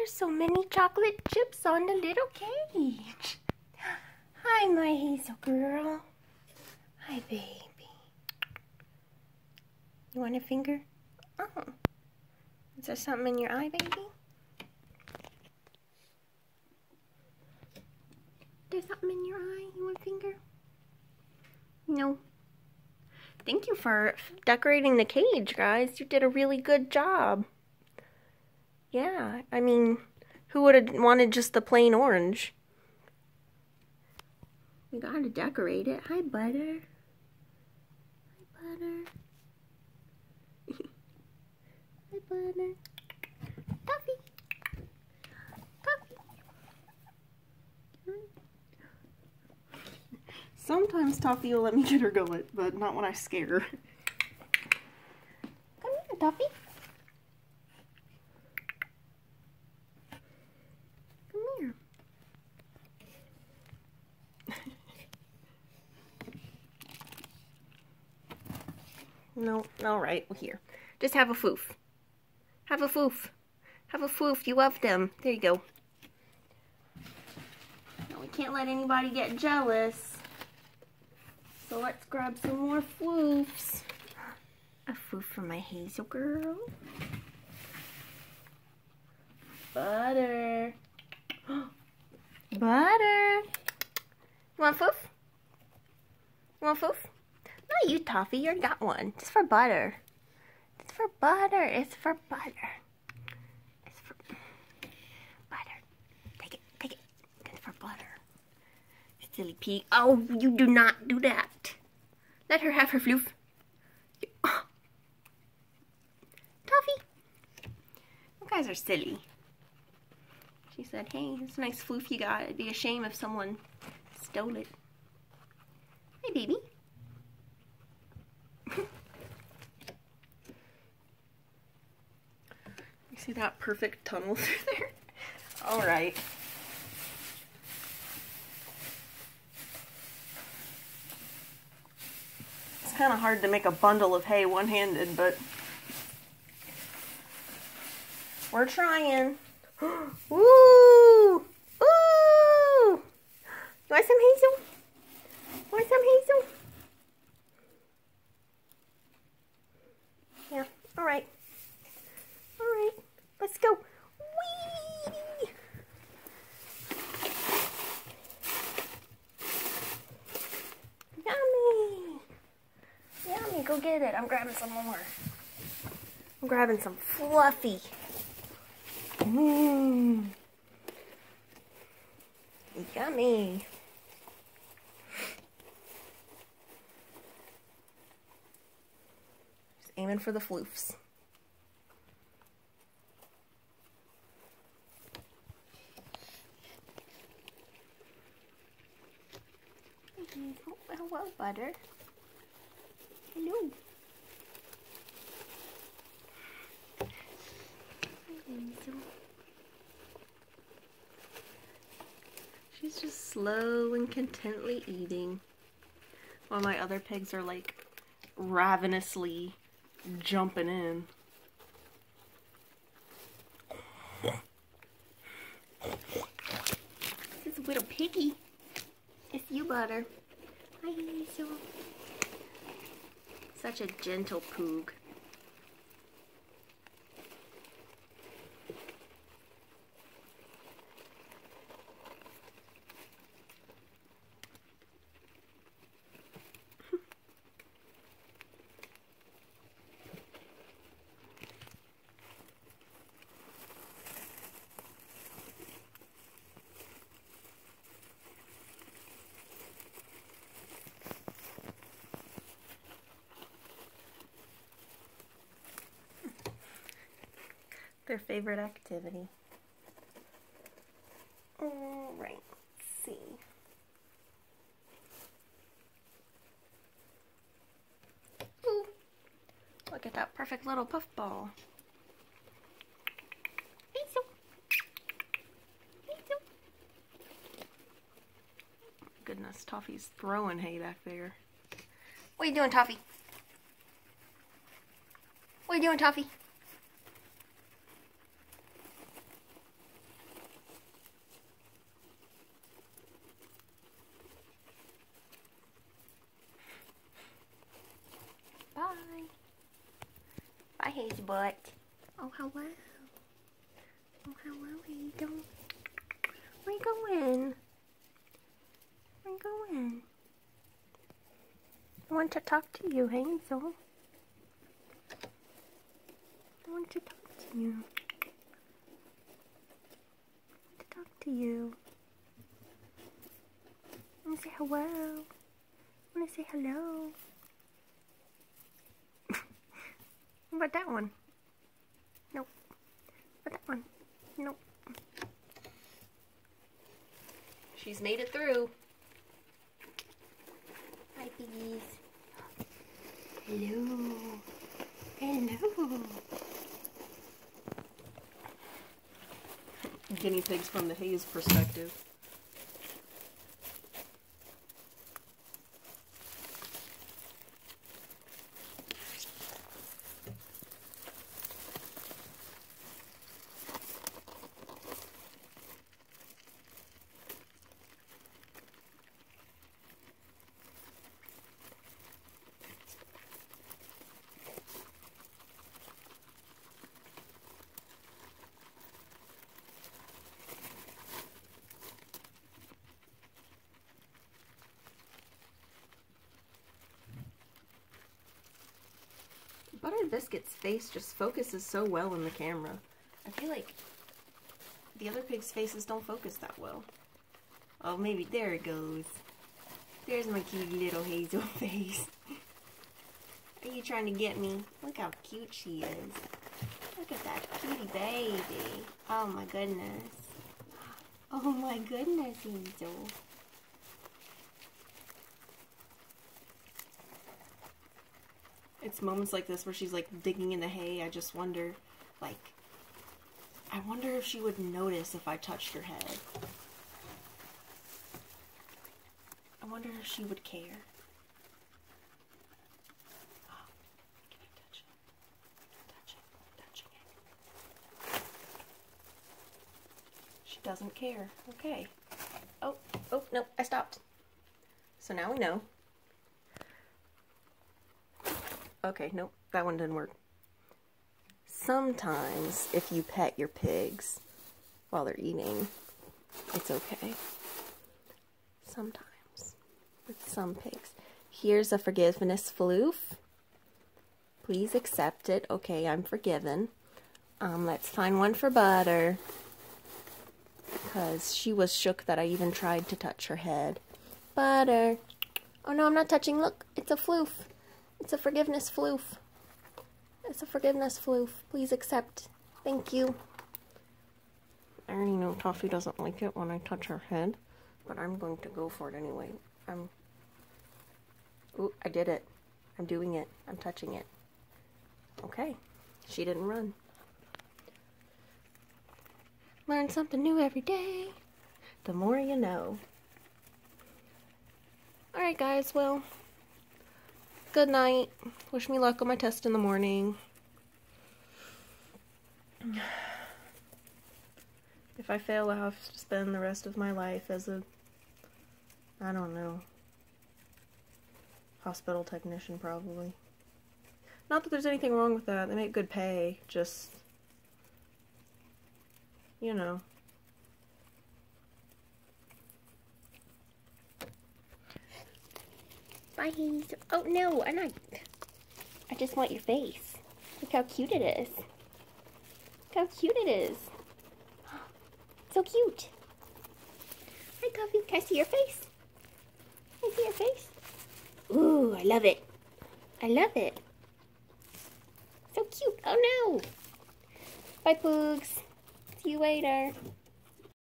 There's so many chocolate chips on the little cage. Hi, my hazel girl. Hi, baby. You want a finger? Oh. Is there something in your eye, baby? There's something in your eye? You want a finger? No. Thank you for decorating the cage, guys. You did a really good job. Yeah, I mean, who would have wanted just the plain orange? We gotta decorate it. Hi, Butter. Hi, Butter. Hi, Butter. Toffee. Toffee. Sometimes Toffee will let me get her going, but not when I scare her. Come here, Toffee. Come here. No, all right, well, here. Just have a foof. Have a foof. Have a foof. You love them. There you go. No, we can't let anybody get jealous. So let's grab some more floofs. A floof for my hazel girl. Butter. Butter. You want foof? You want foof? You, Toffee. You already got one. It's for butter. It's for butter. It's for butter. It's for butter. Take it. Take it. It's for butter. Silly pig. Oh, you do not do that. Let her have her floof. Oh. Toffee. You guys are silly. She said, hey, it's a nice floof you got. It'd be a shame if someone stole it. Hey, baby. See that perfect tunnel through there? All right. It's kind of hard to make a bundle of hay one-handed, but we're trying. Ooh! Ooh! You want some hazel? Want some hazel? Yeah, alright. Alright, let's go. Whee! Yummy! Yummy, go get it. I'm grabbing some more. I'm grabbing some fluffy. Mmm. Yummy. Just aiming for the floofs. Mm, oh, hello, Butter. Hello. She's just slow and contently eating. While my other pigs are like ravenously jumping in. This is a little piggy. It's you, Butter. Hi. Such a gentle poog. Their favorite activity. Alright, let's see. Ooh, look at that perfect little puffball. Hazel. Hazel. Goodness, Toffee's throwing hay back there. What are you doing, Toffee? What are you doing, Toffee? Butt. Oh, hello. Oh, hello, Hazel. Where you going? Where you going? I want to talk to you, Hazel. I want to talk to you. I want to talk to you. I want to say hello. I want to say hello. what about that one? Nope. What about that one? Nope. She's made it through. Hi, piggies. Hello. Hello. Guinea pigs from the haze perspective. Buttered Biscuit's face just focuses so well in the camera. I feel like the other pig's faces don't focus that well. Oh, maybe there it goes. There's my cute little hazel face. Are you trying to get me? Look how cute she is. Look at that cutie baby. Oh my goodness. Oh my goodness, Hazel. It's moments like this where she's like digging in the hay. I just wonder, like, I wonder if she would notice if I touched her head. I wonder if she would care. Can I touch it? It. Touching it. She doesn't care. Okay. Oh, oh, no, I stopped. So now we know. Okay, nope, that one didn't work. Sometimes, if you pet your pigs while they're eating, it's okay. Sometimes. With some pigs. Here's a forgiveness floof. Please accept it. Okay, I'm forgiven. Um, let's find one for Butter. Because she was shook that I even tried to touch her head. Butter. Oh no, I'm not touching. Look, it's a floof. It's a forgiveness floof. It's a forgiveness floof. Please accept. Thank you. I already know Toffee doesn't like it when I touch her head, but I'm going to go for it anyway. I'm. Ooh, I did it. I'm doing it. I'm touching it. Okay. She didn't run. Learn something new every day. The more you know. Alright, guys, well. Good night. Wish me luck on my test in the morning. If I fail, I'll have to spend the rest of my life as a, I don't know, hospital technician probably. Not that there's anything wrong with that. They make good pay. Just, you know. Oh no, I'm not. I just want your face. Look how cute it is. Look how cute it is. So cute. Hi, Tuffy. Can I see your face? Can I see your face? Ooh, I love it. I love it. So cute. Oh no. Bye, Poogs. See you later.